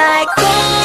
like.